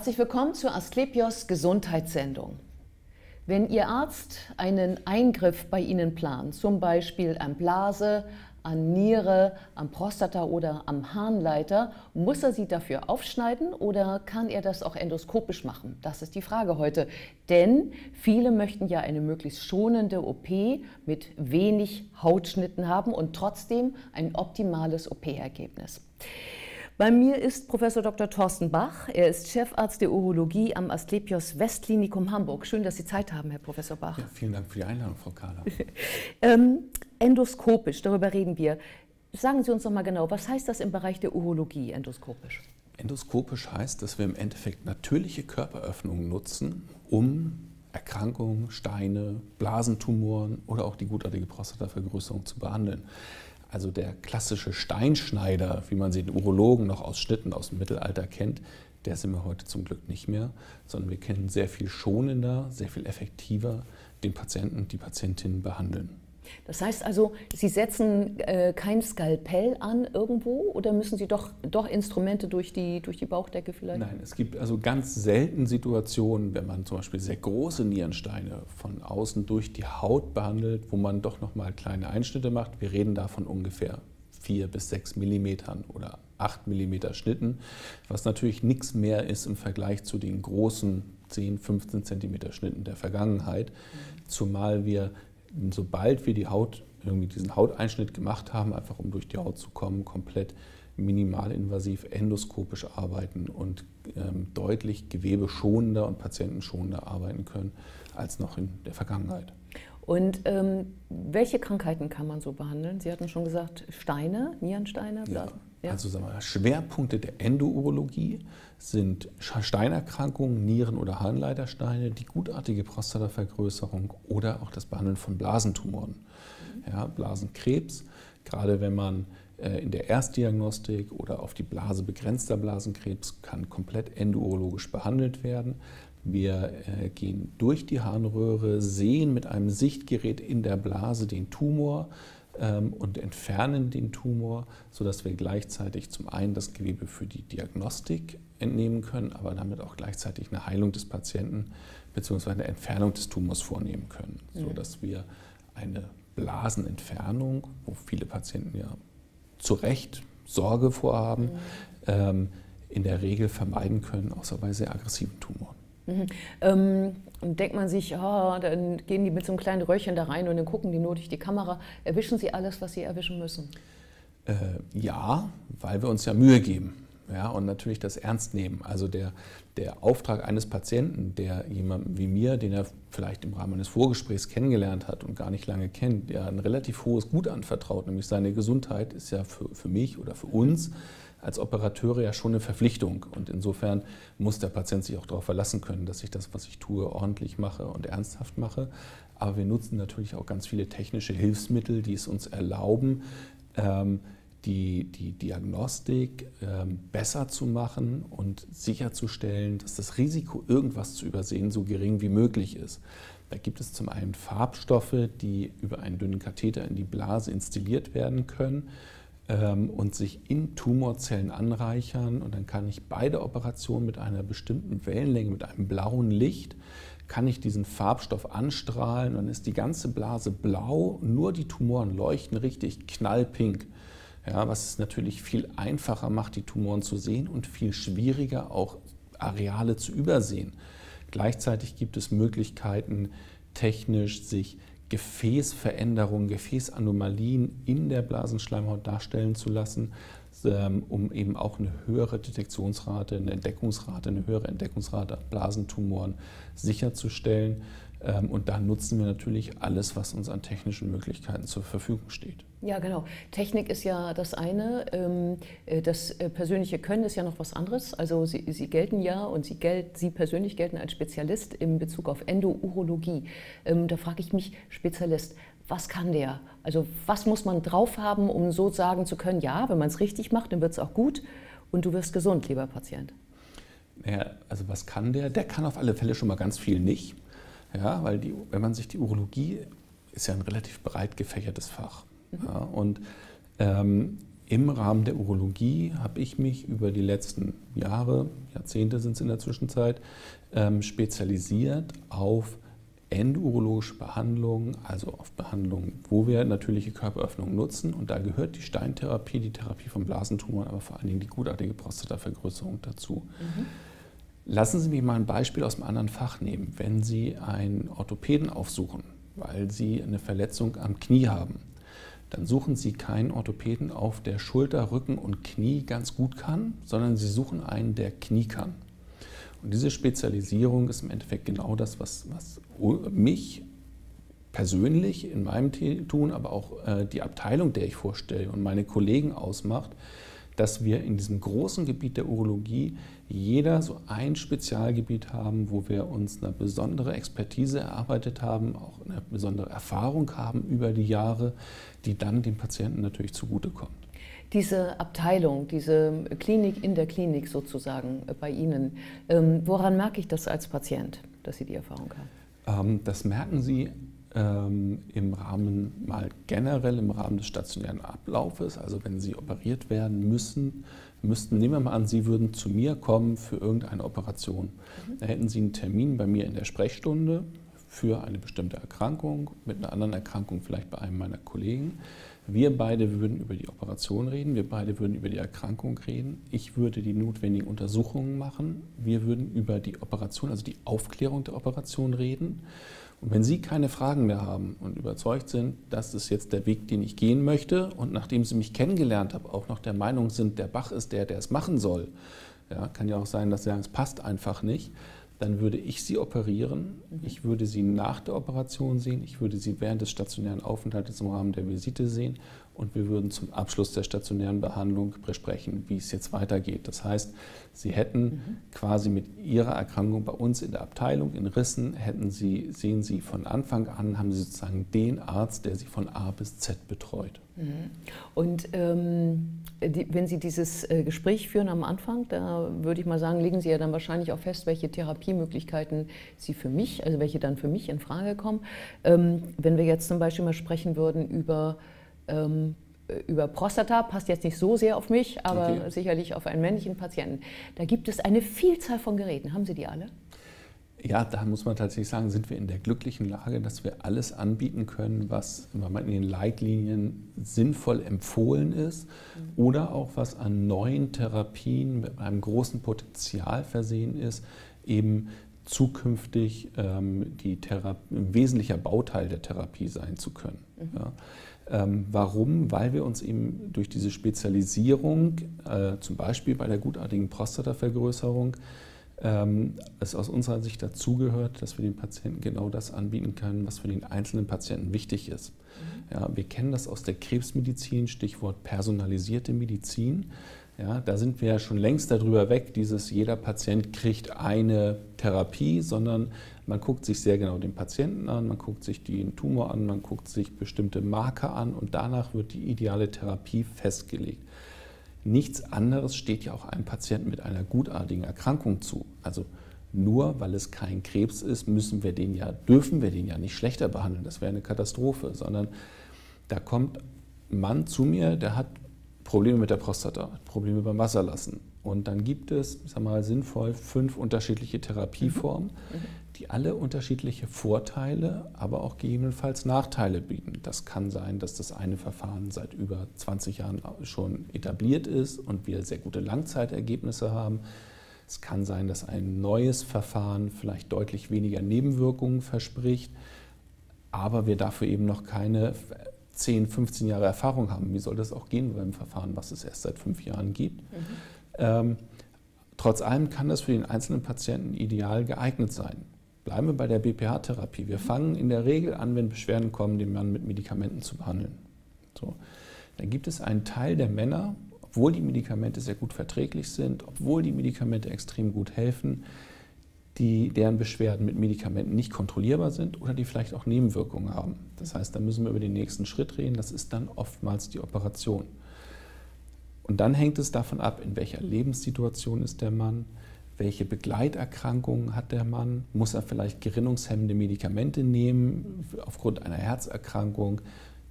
Herzlich willkommen zur Asklepios Gesundheitssendung. Wenn Ihr Arzt einen Eingriff bei Ihnen plant, zum Beispiel an Blase, an Niere, am Prostata oder am Harnleiter, muss er sie dafür aufschneiden oder kann er das auch endoskopisch machen? Das ist die Frage heute. Denn viele möchten ja eine möglichst schonende OP mit wenig Hautschnitten haben und trotzdem ein optimales OP-Ergebnis. Bei mir ist Professor Dr. Thorsten Bach. Er ist Chefarzt der Urologie am Asklepios Westklinikum Hamburg. Schön, dass Sie Zeit haben, Herr Professor Bach. Ja, vielen Dank für die Einladung, Frau Kahler. ähm, endoskopisch, darüber reden wir. Sagen Sie uns noch mal genau, was heißt das im Bereich der Urologie endoskopisch? Endoskopisch heißt, dass wir im Endeffekt natürliche Körperöffnungen nutzen, um Erkrankungen, Steine, Blasentumoren oder auch die gutartige Prostatavergrößerung zu behandeln. Also der klassische Steinschneider, wie man sie den Urologen noch aus Schnitten aus dem Mittelalter kennt, der sind wir heute zum Glück nicht mehr, sondern wir können sehr viel schonender, sehr viel effektiver den Patienten, die Patientinnen behandeln. Das heißt also, Sie setzen äh, kein Skalpell an irgendwo oder müssen Sie doch, doch Instrumente durch die, durch die Bauchdecke vielleicht? Nein, es gibt also ganz selten Situationen, wenn man zum Beispiel sehr große Nierensteine von außen durch die Haut behandelt, wo man doch nochmal kleine Einschnitte macht. Wir reden da von ungefähr 4 bis 6 Millimetern oder 8 Millimeter Schnitten, was natürlich nichts mehr ist im Vergleich zu den großen 10, 15 Zentimeter Schnitten der Vergangenheit, zumal wir sobald wir die Haut, irgendwie diesen Hauteinschnitt gemacht haben, einfach um durch die Haut zu kommen, komplett minimalinvasiv endoskopisch arbeiten und ähm, deutlich gewebeschonender und patientenschonender arbeiten können als noch in der Vergangenheit. Und ähm, welche Krankheiten kann man so behandeln? Sie hatten schon gesagt, Steine, Nierensteine, Blasen. Ja, ja. Also sagen wir, Schwerpunkte der Endourologie sind Steinerkrankungen, Nieren- oder Harnleitersteine, die gutartige Prostatavergrößerung oder auch das Behandeln von Blasentumoren. Ja, Blasenkrebs, gerade wenn man äh, in der Erstdiagnostik oder auf die Blase begrenzter Blasenkrebs kann komplett endourologisch behandelt werden. Wir äh, gehen durch die Harnröhre, sehen mit einem Sichtgerät in der Blase den Tumor und entfernen den Tumor, sodass wir gleichzeitig zum einen das Gewebe für die Diagnostik entnehmen können, aber damit auch gleichzeitig eine Heilung des Patienten bzw. eine Entfernung des Tumors vornehmen können, sodass wir eine Blasenentfernung, wo viele Patienten ja zu Recht Sorge vorhaben, ähm, in der Regel vermeiden können, außer bei sehr aggressiven Tumoren. Mhm. Ähm, denkt man sich, oh, dann gehen die mit so einem kleinen Röhrchen da rein und dann gucken die nur durch die Kamera. Erwischen sie alles, was sie erwischen müssen? Äh, ja, weil wir uns ja Mühe geben ja, und natürlich das ernst nehmen. Also der, der Auftrag eines Patienten, der jemanden wie mir, den er vielleicht im Rahmen eines Vorgesprächs kennengelernt hat und gar nicht lange kennt, der ein relativ hohes Gut anvertraut, nämlich seine Gesundheit, ist ja für, für mich oder für uns als Operateure ja schon eine Verpflichtung. Und insofern muss der Patient sich auch darauf verlassen können, dass ich das, was ich tue, ordentlich mache und ernsthaft mache. Aber wir nutzen natürlich auch ganz viele technische Hilfsmittel, die es uns erlauben, ähm, die, die Diagnostik ähm, besser zu machen und sicherzustellen, dass das Risiko, irgendwas zu übersehen, so gering wie möglich ist. Da gibt es zum einen Farbstoffe, die über einen dünnen Katheter in die Blase installiert werden können und sich in Tumorzellen anreichern. Und dann kann ich bei der Operation mit einer bestimmten Wellenlänge, mit einem blauen Licht, kann ich diesen Farbstoff anstrahlen. Dann ist die ganze Blase blau, nur die Tumoren leuchten richtig knallpink. Ja, was es natürlich viel einfacher macht, die Tumoren zu sehen und viel schwieriger auch Areale zu übersehen. Gleichzeitig gibt es Möglichkeiten, technisch sich Gefäßveränderungen, Gefäßanomalien in der Blasenschleimhaut darstellen zu lassen, ähm, um eben auch eine höhere Detektionsrate, eine Entdeckungsrate, eine höhere Entdeckungsrate an Blasentumoren sicherzustellen. Ähm, und da nutzen wir natürlich alles, was uns an technischen Möglichkeiten zur Verfügung steht. Ja, genau. Technik ist ja das eine. Ähm, äh, das äh, persönliche Können ist ja noch was anderes. Also Sie, Sie gelten ja und Sie, gelt, Sie persönlich gelten als Spezialist in Bezug auf Endourologie. Ähm, da frage ich mich, Spezialist, was kann der? Also was muss man drauf haben, um so sagen zu können, ja, wenn man es richtig macht, dann wird es auch gut und du wirst gesund, lieber Patient? Naja, also was kann der? Der kann auf alle Fälle schon mal ganz viel nicht. Ja, weil die, wenn man sich die Urologie ist ja ein relativ breit gefächertes Fach. Mhm. Ja, und ähm, Im Rahmen der Urologie habe ich mich über die letzten Jahre, Jahrzehnte sind es in der Zwischenzeit, ähm, spezialisiert auf endurologische Behandlungen, also auf Behandlungen, wo wir natürliche Körperöffnungen nutzen. Und da gehört die Steintherapie, die Therapie von Blasentumoren, aber vor allen Dingen die gutartige Prostatavergrößerung dazu. Mhm. Lassen Sie mich mal ein Beispiel aus einem anderen Fach nehmen. Wenn Sie einen Orthopäden aufsuchen, weil Sie eine Verletzung am Knie haben, dann suchen Sie keinen Orthopäden auf, der Schulter, Rücken und Knie ganz gut kann, sondern Sie suchen einen, der Knie kann. Und diese Spezialisierung ist im Endeffekt genau das, was, was mich persönlich in meinem Tun, aber auch äh, die Abteilung, der ich vorstelle und meine Kollegen ausmacht, dass wir in diesem großen Gebiet der Urologie jeder so ein Spezialgebiet haben, wo wir uns eine besondere Expertise erarbeitet haben, auch eine besondere Erfahrung haben über die Jahre, die dann dem Patienten natürlich zugutekommt diese Abteilung, diese Klinik in der Klinik sozusagen bei Ihnen, ähm, woran merke ich das als Patient, dass Sie die Erfahrung haben? Ähm, das merken Sie ähm, im Rahmen, mal generell im Rahmen des stationären Ablaufes. Also wenn Sie operiert werden müssen, müssten, nehmen wir mal an, Sie würden zu mir kommen für irgendeine Operation. Mhm. Da hätten Sie einen Termin bei mir in der Sprechstunde für eine bestimmte Erkrankung, mit einer anderen Erkrankung vielleicht bei einem meiner Kollegen. Wir beide würden über die Operation reden, wir beide würden über die Erkrankung reden. Ich würde die notwendigen Untersuchungen machen. Wir würden über die Operation, also die Aufklärung der Operation reden. Und wenn Sie keine Fragen mehr haben und überzeugt sind, das ist jetzt der Weg, den ich gehen möchte, und nachdem Sie mich kennengelernt haben, auch noch der Meinung sind, der Bach ist der, der es machen soll, ja, kann ja auch sein, dass Sie sagen, es passt einfach nicht, dann würde ich sie operieren. Mhm. Ich würde sie nach der Operation sehen. Ich würde sie während des stationären Aufenthaltes im Rahmen der Visite sehen. Und wir würden zum Abschluss der stationären Behandlung besprechen, wie es jetzt weitergeht. Das heißt, Sie hätten mhm. quasi mit Ihrer Erkrankung bei uns in der Abteilung in Rissen, hätten Sie, sehen Sie von Anfang an, haben Sie sozusagen den Arzt, der Sie von A bis Z betreut. Mhm. Und ähm, die, wenn Sie dieses äh, Gespräch führen am Anfang, da würde ich mal sagen, legen Sie ja dann wahrscheinlich auch fest, welche Therapiemöglichkeiten Sie für mich, also welche dann für mich in Frage kommen. Ähm, wenn wir jetzt zum Beispiel mal sprechen würden über über Prostata, passt jetzt nicht so sehr auf mich, aber okay. sicherlich auf einen männlichen Patienten. Da gibt es eine Vielzahl von Geräten. Haben Sie die alle? Ja, da muss man tatsächlich sagen, sind wir in der glücklichen Lage, dass wir alles anbieten können, was in den Leitlinien sinnvoll empfohlen ist mhm. oder auch was an neuen Therapien mit einem großen Potenzial versehen ist, eben zukünftig ähm, die ein wesentlicher Bauteil der Therapie sein zu können. Mhm. Ja. Ähm, warum? Weil wir uns eben durch diese Spezialisierung, äh, zum Beispiel bei der gutartigen Prostatavergrößerung, ähm, es aus unserer Sicht dazugehört, dass wir den Patienten genau das anbieten können, was für den einzelnen Patienten wichtig ist. Mhm. Ja, wir kennen das aus der Krebsmedizin, Stichwort personalisierte Medizin. Ja, da sind wir ja schon längst darüber weg, dieses jeder Patient kriegt eine Therapie, sondern man guckt sich sehr genau den Patienten an, man guckt sich den Tumor an, man guckt sich bestimmte Marker an und danach wird die ideale Therapie festgelegt. Nichts anderes steht ja auch einem Patienten mit einer gutartigen Erkrankung zu. Also nur weil es kein Krebs ist, müssen wir den ja, dürfen wir den ja nicht schlechter behandeln. Das wäre eine Katastrophe, sondern da kommt ein Mann zu mir, der hat Probleme mit der Prostata, Probleme beim Wasserlassen. Und dann gibt es, ich sag mal, sinnvoll fünf unterschiedliche Therapieformen, mhm. mhm. die alle unterschiedliche Vorteile, aber auch gegebenenfalls Nachteile bieten. Das kann sein, dass das eine Verfahren seit über 20 Jahren schon etabliert ist und wir sehr gute Langzeitergebnisse haben. Es kann sein, dass ein neues Verfahren vielleicht deutlich weniger Nebenwirkungen verspricht, aber wir dafür eben noch keine 10, 15 Jahre Erfahrung haben. Wie soll das auch gehen beim Verfahren, was es erst seit fünf Jahren gibt? Mhm. Ähm, trotz allem kann das für den einzelnen Patienten ideal geeignet sein. Bleiben wir bei der BPH-Therapie. Wir mhm. fangen in der Regel an, wenn Beschwerden kommen, den Mann mit Medikamenten zu behandeln. So. Dann gibt es einen Teil der Männer, obwohl die Medikamente sehr gut verträglich sind, obwohl die Medikamente extrem gut helfen, die, deren Beschwerden mit Medikamenten nicht kontrollierbar sind oder die vielleicht auch Nebenwirkungen haben. Das heißt, da müssen wir über den nächsten Schritt reden. Das ist dann oftmals die Operation. Und dann hängt es davon ab, in welcher Lebenssituation ist der Mann, welche Begleiterkrankungen hat der Mann, muss er vielleicht gerinnungshemmende Medikamente nehmen aufgrund einer Herzerkrankung,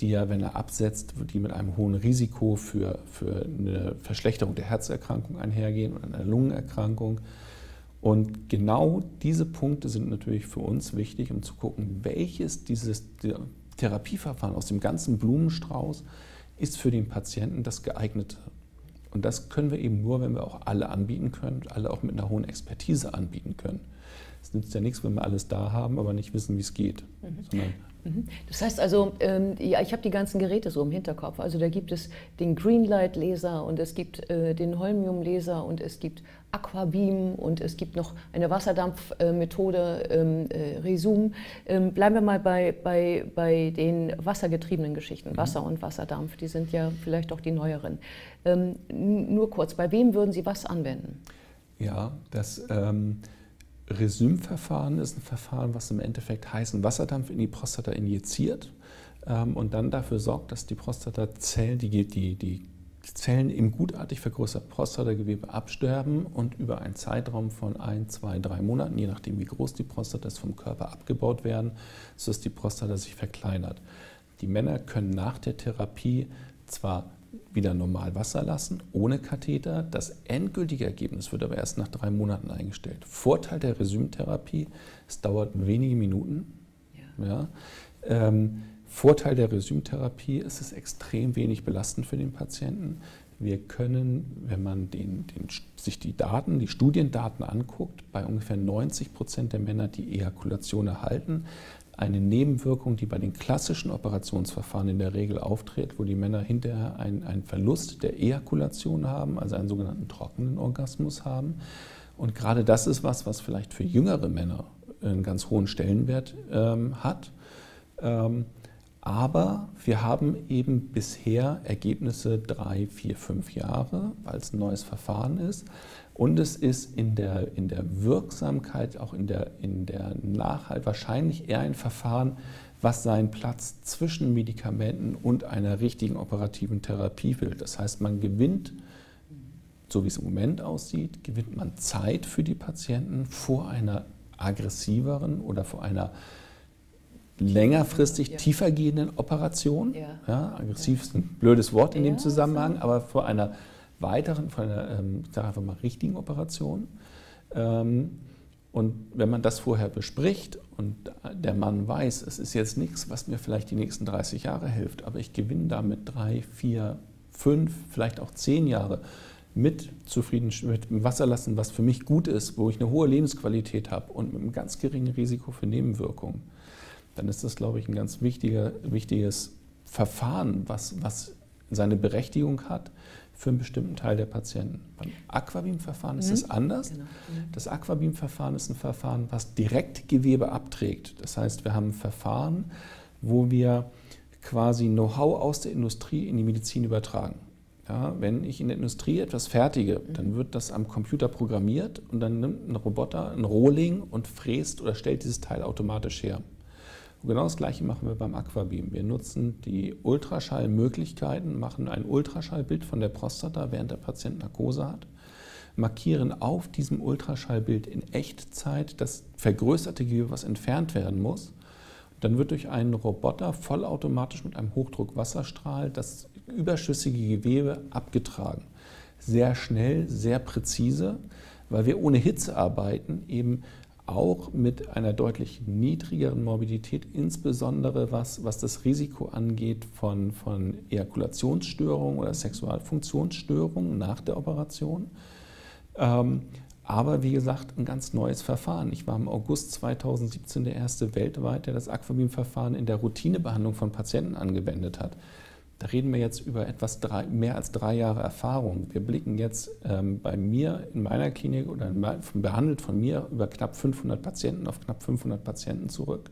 die ja, wenn er absetzt, die mit einem hohen Risiko für, für eine Verschlechterung der Herzerkrankung einhergehen oder einer Lungenerkrankung. Und genau diese Punkte sind natürlich für uns wichtig, um zu gucken, welches dieses Therapieverfahren aus dem ganzen Blumenstrauß ist für den Patienten das geeignete. Und das können wir eben nur, wenn wir auch alle anbieten können, alle auch mit einer hohen Expertise anbieten können. Es nützt ja nichts, wenn wir alles da haben, aber nicht wissen, wie es geht. Mhm. mhm. Das heißt also, ähm, ja, ich habe die ganzen Geräte so im Hinterkopf. Also da gibt es den Greenlight-Laser und es gibt äh, den Holmium-Laser und es gibt Aquabeam und es gibt noch eine Wasserdampfmethode, ähm, äh, Resum. Ähm, bleiben wir mal bei, bei, bei den wassergetriebenen Geschichten, mhm. Wasser und Wasserdampf, die sind ja vielleicht auch die neueren. Ähm, nur kurz, bei wem würden Sie was anwenden? Ja, das... Resümverfahren ist ein Verfahren, was im Endeffekt heißen Wasserdampf in die Prostata injiziert ähm, und dann dafür sorgt, dass die Prostatazellen, die, die, die Zellen im gutartig vergrößerten Prostatagewebe absterben und über einen Zeitraum von ein, zwei, drei Monaten, je nachdem wie groß die Prostata ist, vom Körper abgebaut werden, sodass die Prostata sich verkleinert. Die Männer können nach der Therapie zwar wieder normal Wasser lassen, ohne Katheter. Das endgültige Ergebnis wird aber erst nach drei Monaten eingestellt. Vorteil der Resümtherapie, es dauert wenige Minuten. Ja. ja. Ähm, Vorteil der Resümtherapie ist es extrem wenig belastend für den Patienten. Wir können, wenn man den, den, sich die Daten, die Studiendaten anguckt, bei ungefähr 90 Prozent der Männer die Ejakulation erhalten eine Nebenwirkung, die bei den klassischen Operationsverfahren in der Regel auftritt, wo die Männer hinterher einen, Verlust der Ejakulation haben, also einen sogenannten trockenen Orgasmus haben. Und gerade das ist was, was vielleicht für jüngere Männer einen ganz hohen Stellenwert ähm, hat. Ähm, aber wir haben eben bisher Ergebnisse drei, vier, fünf Jahre, weil es ein neues Verfahren ist. Und es ist in der, in der Wirksamkeit, auch in der, in der Nachhalt wahrscheinlich eher ein Verfahren, was seinen Platz zwischen Medikamenten und einer richtigen operativen Therapie will. Das heißt, man gewinnt, so wie es im Moment aussieht, gewinnt man Zeit für die Patienten vor einer aggressiveren oder vor einer längerfristig ja. tiefer gehenden Operation. Ja. ja aggressiv ist ein blödes Wort in dem Zusammenhang, aber vor einer weiteren, von einer, ähm, sage einfach mal, richtigen Operation. Ähm, und wenn man das vorher bespricht und der Mann weiß, es ist jetzt nichts, was mir vielleicht die nächsten 30 Jahre hilft, aber ich gewinne damit drei, vier, fünf, vielleicht auch zehn Jahre mit zufrieden mit dem Wasserlassen, was für mich gut ist, wo ich eine hohe Lebensqualität habe und mit einem ganz geringen Risiko für Nebenwirkungen, dann ist das, glaube ich, ein ganz wichtiger, wichtiges Verfahren, was, was seine Berechtigung hat für einen bestimmten Teil der Patienten. Beim Aquabeam-Verfahren ist es mhm. anders. Genau. Mhm. Das Aquabeam-Verfahren ist ein Verfahren, was direkt Gewebe abträgt. Das heißt, wir haben ein Verfahren, wo wir quasi Know-how aus der Industrie in die Medizin übertragen. Ja, wenn ich in der Industrie etwas fertige, mhm. dann wird das am Computer programmiert und dann nimmt ein Roboter ein Rohling und fräst oder stellt dieses Teil automatisch her. Und genau das Gleiche machen wir beim Aquabeam. Wir nutzen die Ultraschallmöglichkeiten, machen ein Ultraschallbild von der Prostata, während der Patient Narkose hat, markieren auf diesem Ultraschallbild in Echtzeit das vergrößerte Gewebe, was entfernt werden muss. Dann wird durch einen Roboter vollautomatisch mit einem Hochdruckwasserstrahl das überschüssige Gewebe abgetragen. Sehr schnell, sehr präzise, weil wir ohne Hitze arbeiten, eben auch mit einer deutlich niedrigeren Morbidität, insbesondere was, was das Risiko angeht von, von Ejakulationsstörungen oder Sexualfunktionsstörungen nach der Operation. Ähm, aber wie gesagt, ein ganz neues Verfahren. Ich war im August 2017 der erste weltweit, der das Aquabeam-Verfahren in der Routinebehandlung von Patienten angewendet hat. Da reden wir jetzt über etwas drei, mehr als drei Jahre Erfahrung. Wir blicken jetzt ähm, bei mir in meiner Klinik oder behandelt von mir über knapp 500 Patienten auf knapp 500 Patienten zurück.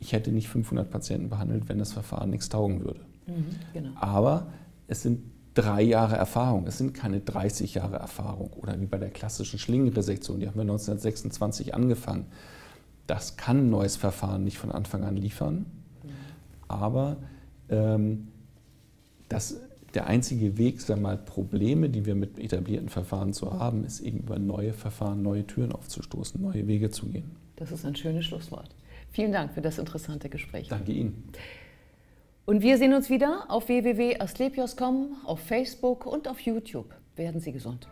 Ich hätte nicht 500 Patienten behandelt, wenn das Verfahren nichts taugen würde. Mhm, genau. Aber es sind drei Jahre Erfahrung. Es sind keine 30 Jahre Erfahrung oder wie bei der klassischen Schlingenresektion, die haben wir 1926 angefangen. Das kann ein neues Verfahren nicht von Anfang an liefern, mhm. aber ähm, das, der einzige Weg, sag mal, Probleme, die wir mit etablierten Verfahren zu haben, ist eben über neue Verfahren, neue Türen aufzustoßen, neue Wege zu gehen. Das ist ein schönes Schlusswort. Vielen Dank für das interessante Gespräch. Danke Ihnen. Und wir sehen uns wieder auf www.asklepios.com, auf Facebook und auf YouTube. Werden Sie gesund.